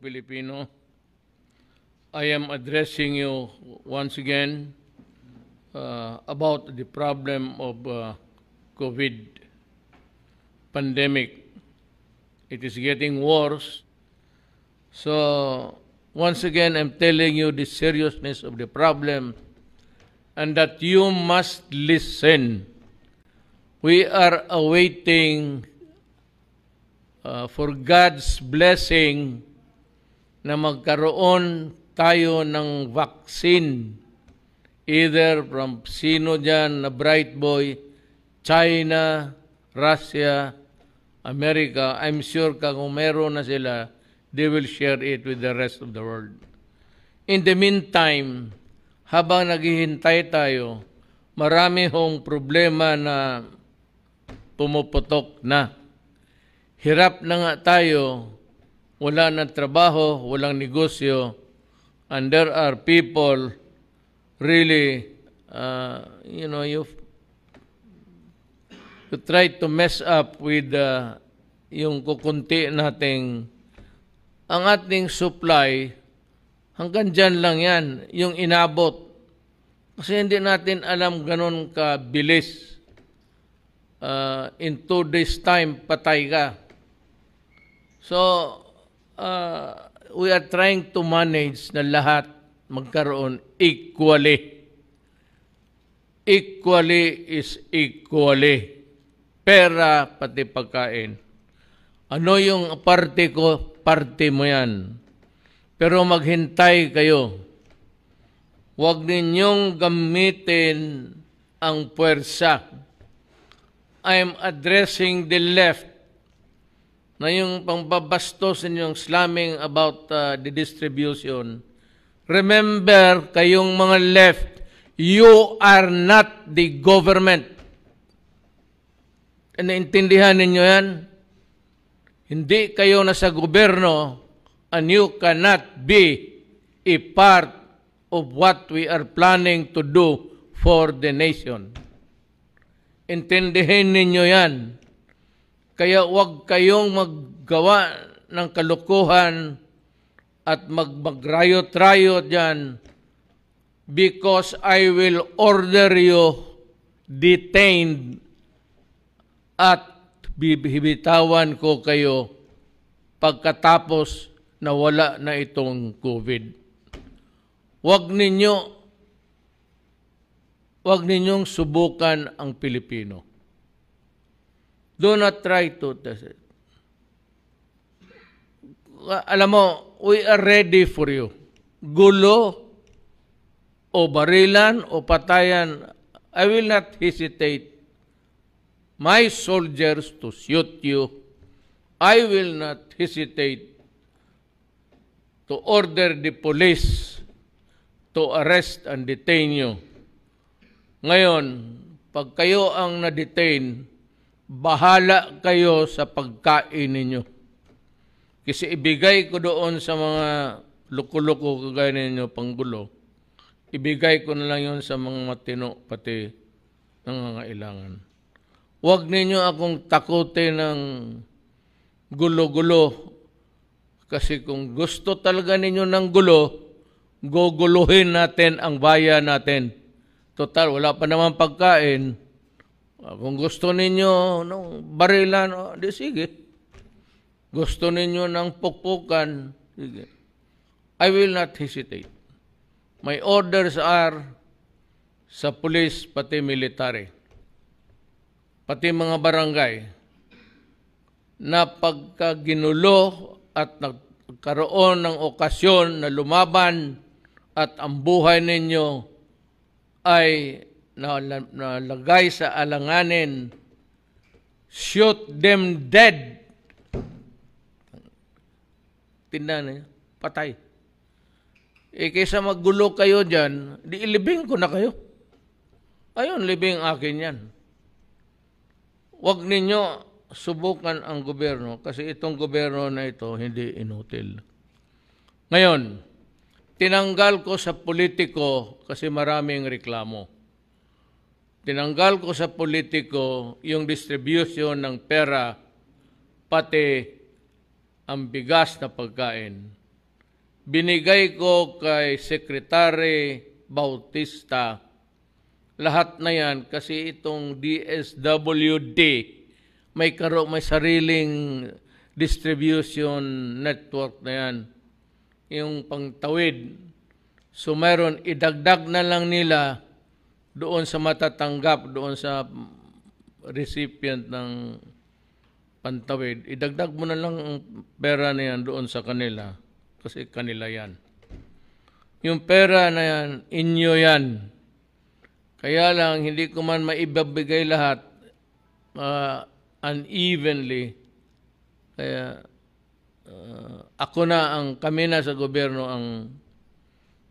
Pilipino. I am addressing you once again uh, about the problem of uh, COVID pandemic. It is getting worse. So, once again, I'm telling you the seriousness of the problem and that you must listen. We are awaiting uh, for God's blessing na magkaroon tayo ng vaccine either from sino dyan na bright boy, China, Russia, America. I'm sure ka kung meron na sila, they will share it with the rest of the world. In the meantime, habang naghihintay tayo, marami hong problema na pumuputok na. Hirap na nga tayo, wala ng trabaho, walang negosyo, and there are people really, uh, you know, you you try to mess up with uh, yung kukunti nating ang ating supply hanggang dyan lang yan, yung inabot. Kasi hindi natin alam ganun kabilis. Uh, in two days time, patay ka. So, uh, we are trying to manage na lahat magkaroon equally. Equally is equally. Pera pati pagkain. Ano yung parte ko, parte mo yan. Pero maghintay kayo. Huwag ninyong gamitin ang puwersa. I'm addressing the left na yung pangbabastos ninyong slamming about uh, the distribution. Remember, kayong mga left, you are not the government. E, naintindihan ninyo yan? Hindi kayo nasa gobyerno and you cannot be a part of what we are planning to do for the nation. Intindihin ninyo yan. Kaya huwag kayong maggawa ng kalukuhan at mag magrayot-rayot dyan because I will order you detained at bibitawan ko kayo pagkatapos na wala na itong COVID. Huwag ninyo huwag ninyong subukan ang Pilipino. Do not try to test it. Alam mo, we are ready for you. Gulo o barilan o patayan, I will not hesitate my soldiers to shoot you. I will not hesitate to order the police to arrest and detain you. Ngayon, pag kayo ang na-detain, bahala kayo sa pagkain ninyo. Kasi ibigay ko doon sa mga luko-luko kagaya ninyo, panggulo, ibigay ko na lang yon sa mga matino pati nangangailangan. Huwag ninyo akong takutin ng gulo-gulo kasi kung gusto talaga ninyo ng gulo, guguluhin natin ang bayan natin. Total, wala pa naman pagkain, kung gusto ninyo ng barilan, oh, di sige. Gusto ninyo ng pukpukan, sige. I will not hesitate. My orders are sa police pati military, pati mga barangay, na pagka ginulo at nagkaroon ng okasyon na lumaban at ang buhay ninyo ay na nalagay sa alanganin, shoot them dead. Tindahan niya, patay. Eh, kaysa maggulo kayo dyan, di ilibing ko na kayo. Ayun, libing akin yan. Huwag ninyo subukan ang gobyerno kasi itong gobyerno na ito hindi inutil. Ngayon, tinanggal ko sa politiko kasi maraming reklamo tinanggal ko sa politiko yung distribution ng pera pati ang bigas na pagkain. binigay ko kay Secretary Bautista. Lahat na yan kasi itong DSWD may karo may sariling distribution network na yan. Yung pangtawid. So meron idagdag na lang nila doon sa matatanggap doon sa recipient ng pantawid. Idagdag mo na lang ang pera na yan doon sa kanila kasi kanila yan. Yung pera na yan inyo yan. Kaya lang hindi ko man maibabigay lahat uh, unevenly. Kaya uh, ako na ang kami na sa gobyerno ang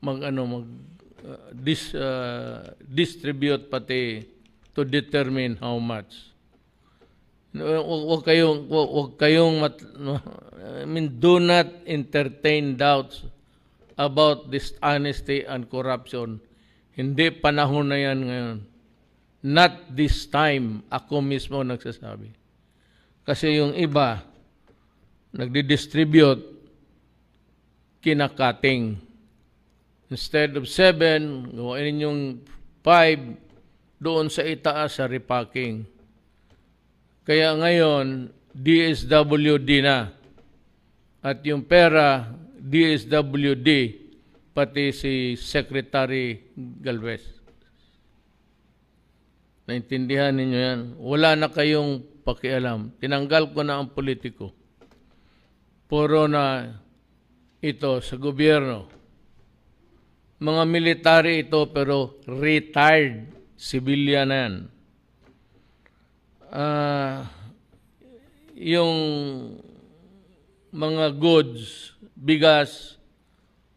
mag ano mag uh, dis, uh, distribute pati to determine how much. Huwag kayong huwag kayong mat, I mean do not entertain doubts about this honesty and corruption hindi panahon na yan ngayon. Not this time, ako mismo nagsasabi. Kasi yung iba, nagdi-distribute, kinakating. Instead of seven, gawain yung five, doon sa itaas sa repacking. Kaya ngayon, DSWD na. At yung pera, DSWD pati si Secretary Galvez. Naintindihan ninyo yan? Wala na kayong pakialam. Tinanggal ko na ang politiko. Puro na ito sa gobyerno. Mga military ito pero retired civilian yan. Uh, yung mga goods, bigas,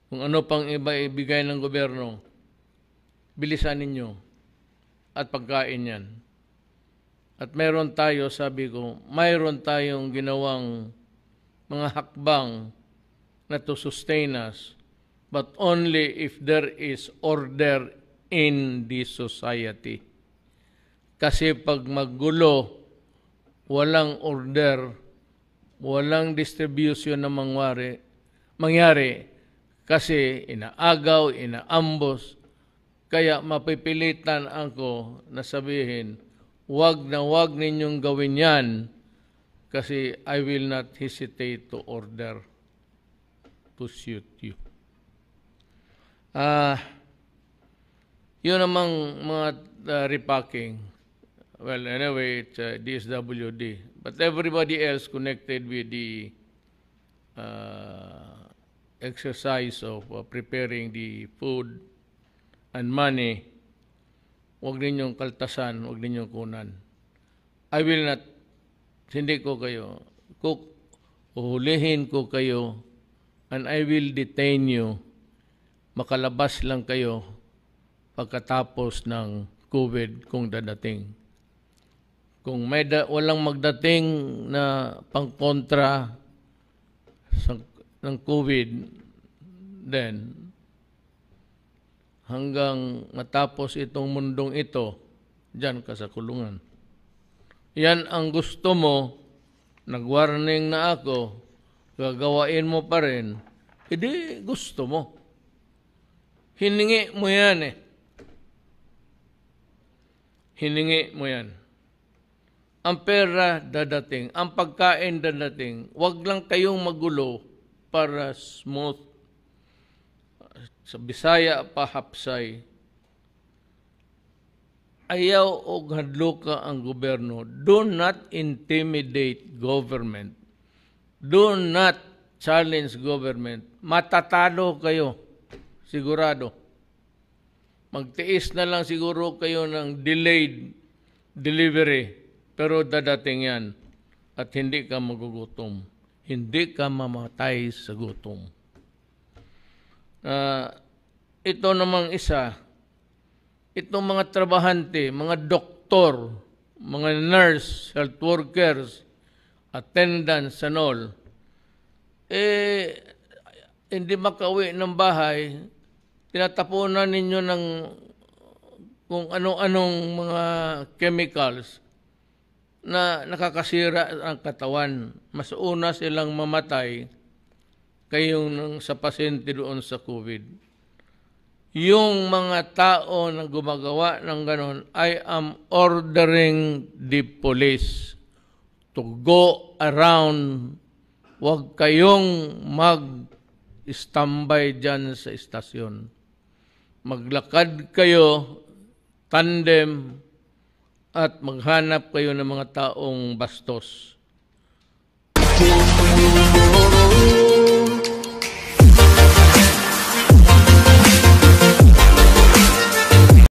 kung ano pang iba ibigay ng gobyerno, bilisan ninyo at pagkain yan. At mayroon tayo, sabi ko, mayroon tayong ginawang mga hakbang na to sustain us, but only if there is order in the society. Kasi pag maggulo, walang order, walang distribution na mangyari, mangyari, kasi inaagaw, inaambos. Kaya mapipilitan ako na sabihin, wag na wag ninyong gawin yan kasi I will not hesitate to order to shoot you. Ah, uh, yun namang mga uh, repacking. Well, anyway, it's uh, DSWD. But everybody else connected with the uh, exercise of uh, preparing the food and money, huwag ninyong kaltasan, huwag ninyong kunan. I will not, hindi ko kayo, cook, uhulihin ko kayo, and I will detain you. Makalabas lang kayo pagkatapos ng COVID kung dadating. Kung may da, walang magdating na pangkontra sa ng COVID, then hanggang matapos itong mundong ito, dyan ka sa kulungan. Yan ang gusto mo, nag-warning na ako, gagawain mo pa rin, edi gusto mo. Hiningi mo yan eh. Hiningi mo yan. Ang pera dadating, ang pagkain dadating, wag lang kayong magulo para smooth. Sa Bisaya pa hapsay. Ayaw o hadlo ka ang gobyerno. Do not intimidate government. Do not challenge government. Matatalo kayo. Sigurado. Magtiis na lang siguro kayo ng delayed delivery. Pero dadating yan at hindi ka magugutom hindi ka mamatay sa gutom. Uh, ito namang isa, itong mga trabahante, mga doktor, mga nurse, health workers, attendants and all, eh, hindi makauwi ng bahay, tinatapunan ninyo ng kung ano-anong mga chemicals na nakakasira ang katawan. Mas una silang mamatay kayong ng, sa pasyente doon sa COVID. Yung mga tao na gumagawa ng ganon, I am ordering the police to go around. Huwag kayong mag-standby dyan sa istasyon. Maglakad kayo, tandem, at maghanap kayo ng mga taong bastos.